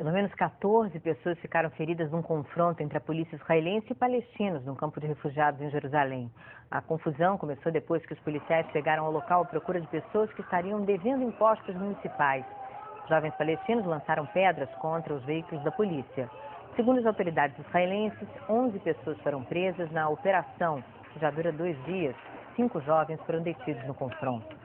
Pelo menos 14 pessoas ficaram feridas num confronto entre a polícia israelense e palestinos num campo de refugiados em Jerusalém. A confusão começou depois que os policiais chegaram ao local à procura de pessoas que estariam devendo impostos municipais. Jovens palestinos lançaram pedras contra os veículos da polícia. Segundo as autoridades israelenses, 11 pessoas foram presas na operação, que já dura dois dias. Cinco jovens foram detidos no confronto.